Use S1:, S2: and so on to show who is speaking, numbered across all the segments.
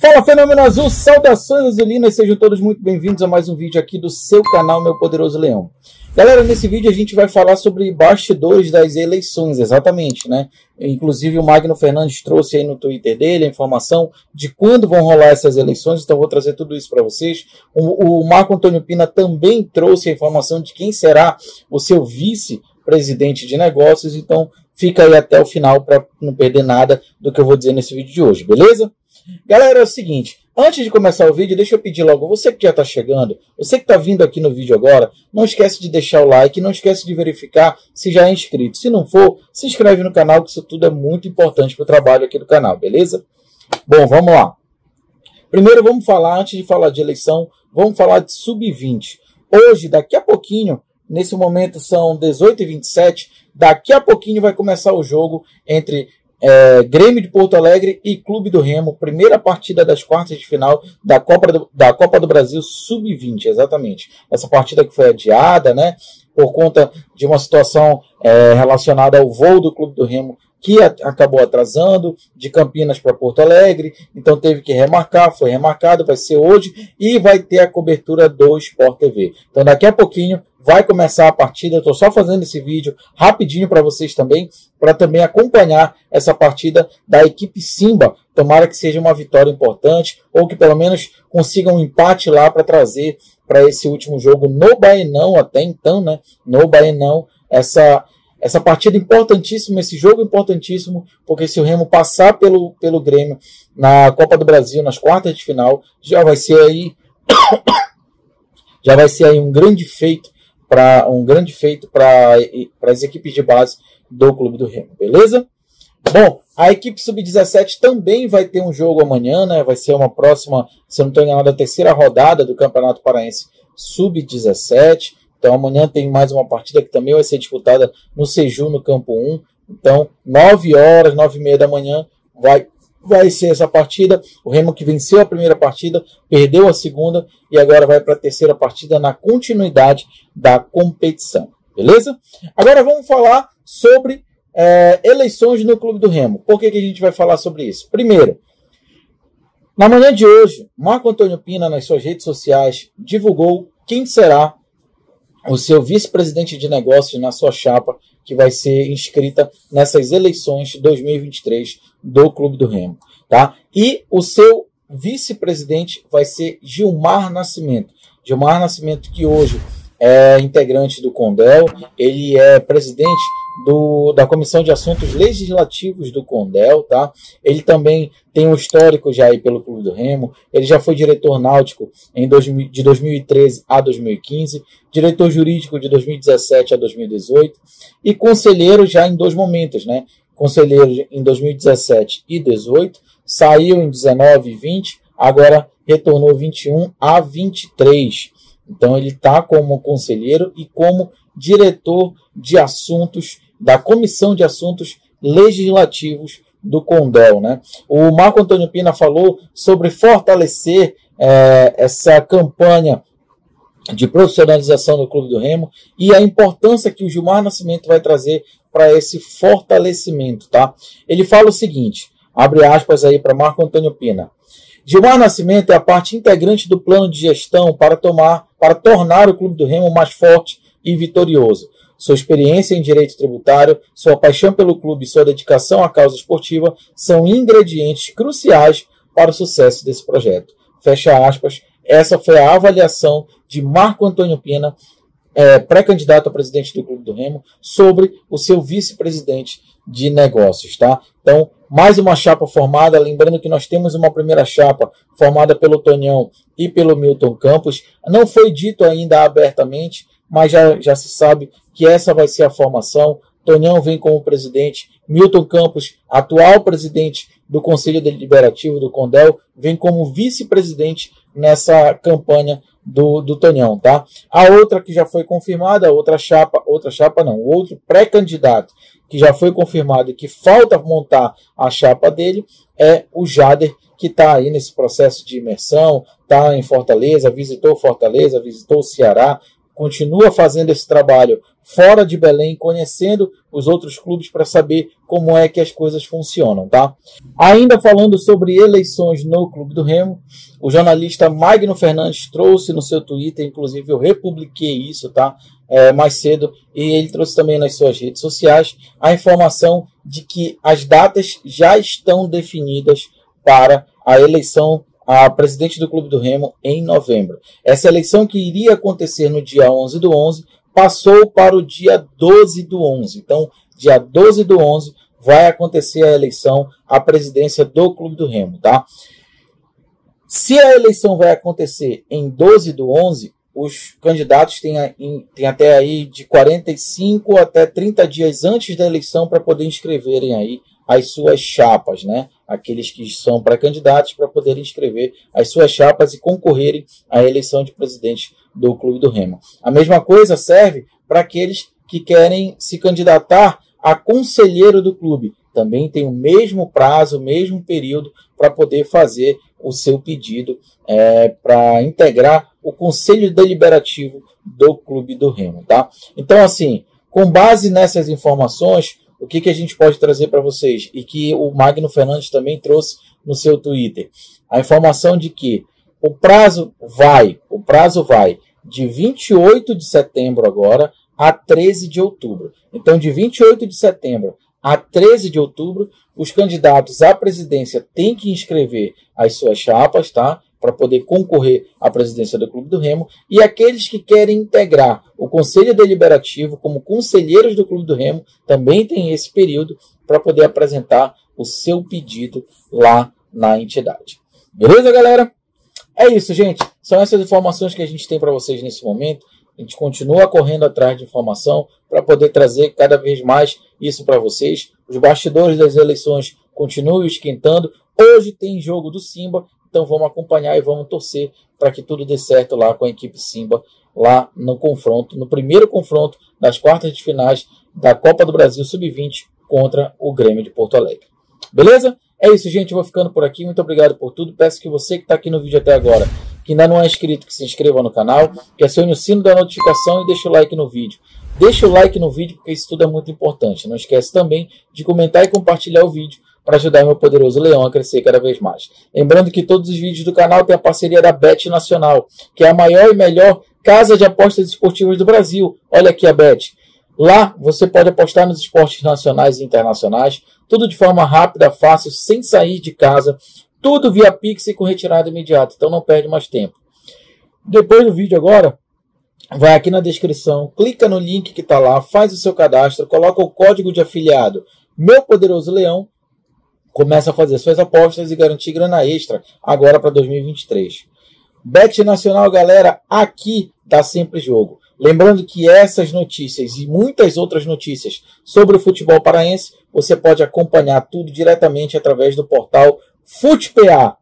S1: Fala Fenômeno Azul, saudações azulinas, sejam todos muito bem-vindos a mais um vídeo aqui do seu canal Meu Poderoso Leão. Galera, nesse vídeo a gente vai falar sobre bastidores das eleições, exatamente, né? Inclusive o Magno Fernandes trouxe aí no Twitter dele a informação de quando vão rolar essas eleições, então vou trazer tudo isso para vocês. O, o Marco Antônio Pina também trouxe a informação de quem será o seu vice-presidente de negócios, então fica aí até o final para não perder nada do que eu vou dizer nesse vídeo de hoje, beleza? Galera, é o seguinte, antes de começar o vídeo, deixa eu pedir logo, você que já está chegando, você que está vindo aqui no vídeo agora, não esquece de deixar o like, não esquece de verificar se já é inscrito. Se não for, se inscreve no canal, que isso tudo é muito importante para o trabalho aqui do canal, beleza? Bom, vamos lá. Primeiro vamos falar, antes de falar de eleição, vamos falar de sub-20. Hoje, daqui a pouquinho, nesse momento são 18 e 27, daqui a pouquinho vai começar o jogo entre é, Grêmio de Porto Alegre e Clube do Remo, primeira partida das quartas de final da Copa do, da Copa do Brasil Sub-20, exatamente. Essa partida que foi adiada, né, por conta de uma situação é, relacionada ao voo do Clube do Remo que acabou atrasando de Campinas para Porto Alegre, então teve que remarcar, foi remarcado, vai ser hoje e vai ter a cobertura do Sport TV. Então daqui a pouquinho vai começar a partida. Estou só fazendo esse vídeo rapidinho para vocês também, para também acompanhar essa partida da equipe Simba. Tomara que seja uma vitória importante, ou que pelo menos consiga um empate lá para trazer para esse último jogo no Baenão, até então, né? No Baenão, essa. Essa partida importantíssima, esse jogo importantíssimo, porque se o Remo passar pelo, pelo Grêmio na Copa do Brasil, nas quartas de final, já vai ser aí já vai ser aí um grande feito para um grande feito para as equipes de base do Clube do Remo, beleza? Bom, a equipe sub-17 também vai ter um jogo amanhã, né? Vai ser uma próxima, se eu não estou enganado, a terceira rodada do Campeonato Paraense sub-17. Então amanhã tem mais uma partida que também vai ser disputada no Seju, no campo 1. Então, 9 horas, 9 e meia da manhã, vai vai ser essa partida. O Remo que venceu a primeira partida, perdeu a segunda e agora vai para a terceira partida na continuidade da competição. Beleza? Agora vamos falar sobre é, eleições no Clube do Remo. Por que, que a gente vai falar sobre isso? Primeiro, na manhã de hoje, Marco Antônio Pina, nas suas redes sociais, divulgou quem será o seu vice-presidente de negócios na sua chapa, que vai ser inscrita nessas eleições de 2023 do Clube do Remo. Tá? E o seu vice-presidente vai ser Gilmar Nascimento. Gilmar Nascimento, que hoje é integrante do Condel, ele é presidente do, da Comissão de Assuntos Legislativos do Condel, tá? Ele também tem um histórico já aí pelo Clube do Remo, ele já foi diretor náutico em dois, de 2013 a 2015, diretor jurídico de 2017 a 2018 e conselheiro já em dois momentos, né? Conselheiro em 2017 e 18, saiu em 19 e 20, agora retornou 21 a 23. Então ele está como conselheiro e como diretor de assuntos da Comissão de Assuntos Legislativos do Condel. Né? O Marco Antônio Pina falou sobre fortalecer é, essa campanha de profissionalização do Clube do Remo e a importância que o Gilmar Nascimento vai trazer para esse fortalecimento. Tá? Ele fala o seguinte, abre aspas aí para Marco Antônio Pina. Gilmar Nascimento é a parte integrante do plano de gestão para, tomar, para tornar o Clube do Remo mais forte e vitorioso. Sua experiência em direito tributário, sua paixão pelo clube e sua dedicação à causa esportiva são ingredientes cruciais para o sucesso desse projeto. Fecha aspas. Essa foi a avaliação de Marco Antônio Pina, é, pré-candidato a presidente do Clube do Remo, sobre o seu vice-presidente de negócios, tá? Então, mais uma chapa formada, lembrando que nós temos uma primeira chapa formada pelo Tonhão e pelo Milton Campos. Não foi dito ainda abertamente, mas já, já se sabe que essa vai ser a formação. Tonhão vem como presidente, Milton Campos, atual presidente do Conselho Deliberativo do Condel, vem como vice-presidente nessa campanha do, do Tonhão, tá? A outra que já foi confirmada, outra chapa, outra chapa não, outro pré-candidato que já foi confirmado e que falta montar a chapa dele é o Jader, que está aí nesse processo de imersão, está em Fortaleza, visitou Fortaleza, visitou o Ceará, continua fazendo esse trabalho fora de Belém, conhecendo os outros clubes para saber como é que as coisas funcionam, tá? Ainda falando sobre eleições no Clube do Remo, o jornalista Magno Fernandes trouxe no seu Twitter, inclusive eu republiquei isso, tá? É, mais cedo, e ele trouxe também nas suas redes sociais a informação de que as datas já estão definidas para a eleição a presidente do Clube do Remo em novembro. Essa eleição que iria acontecer no dia 11 do 11 passou para o dia 12 do 11. Então, dia 12 do 11 vai acontecer a eleição à presidência do Clube do Remo, tá? Se a eleição vai acontecer em 12 do 11, os candidatos têm, têm até aí de 45 até 30 dias antes da eleição para poder inscreverem aí as suas chapas, né? Aqueles que são pré-candidatos para poderem inscrever as suas chapas e concorrerem à eleição de presidente do Clube do Remo. A mesma coisa serve para aqueles que querem se candidatar a conselheiro do clube. Também tem o mesmo prazo, o mesmo período para poder fazer o seu pedido é, para integrar o conselho deliberativo do Clube do Remo, tá? Então, assim, com base nessas informações, o que, que a gente pode trazer para vocês e que o Magno Fernandes também trouxe no seu Twitter. A informação de que o prazo vai, o prazo vai de 28 de setembro agora a 13 de outubro. Então, de 28 de setembro a 13 de outubro, os candidatos à presidência têm que inscrever as suas chapas, tá? Para poder concorrer à presidência do Clube do Remo, e aqueles que querem integrar o Conselho Deliberativo como conselheiros do Clube do Remo também têm esse período para poder apresentar o seu pedido lá na entidade. Beleza, galera? É isso, gente. São essas informações que a gente tem para vocês nesse momento. A gente continua correndo atrás de informação para poder trazer cada vez mais isso para vocês. Os bastidores das eleições continuam esquentando. Hoje tem jogo do Simba então vamos acompanhar e vamos torcer para que tudo dê certo lá com a equipe Simba, lá no confronto, no primeiro confronto das quartas de finais da Copa do Brasil Sub-20 contra o Grêmio de Porto Alegre. Beleza? É isso, gente. Eu vou ficando por aqui. Muito obrigado por tudo. Peço que você que está aqui no vídeo até agora, que ainda não é inscrito, que se inscreva no canal, que acione o sino da notificação e deixe o like no vídeo. Deixe o like no vídeo, porque isso tudo é muito importante. Não esquece também de comentar e compartilhar o vídeo para ajudar meu poderoso leão a crescer cada vez mais. Lembrando que todos os vídeos do canal têm a parceria da Bet Nacional, que é a maior e melhor casa de apostas esportivas do Brasil. Olha aqui a Bet. Lá você pode apostar nos esportes nacionais e internacionais, tudo de forma rápida, fácil, sem sair de casa, tudo via Pix e com retirada imediata. Então não perde mais tempo. Depois do vídeo agora, vai aqui na descrição, clica no link que está lá, faz o seu cadastro, coloca o código de afiliado Meu Poderoso Leão começa a fazer suas apostas e garantir grana extra agora para 2023. Bet Nacional, galera, aqui dá sempre jogo. Lembrando que essas notícias e muitas outras notícias sobre o futebol paraense você pode acompanhar tudo diretamente através do portal FutePA.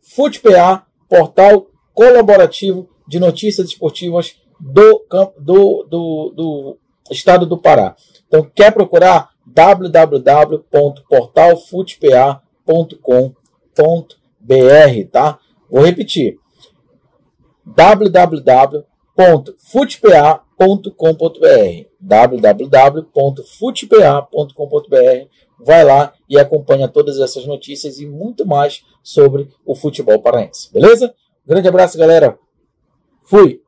S1: FutePA, portal colaborativo de notícias esportivas do, do, do, do estado do Pará. Então, quer procurar? www.portalfutpa.com.br, tá? Vou repetir. www.futpa.com.br www.futpa.com.br Vai lá e acompanha todas essas notícias e muito mais sobre o futebol paraense. Beleza? Grande abraço, galera. Fui!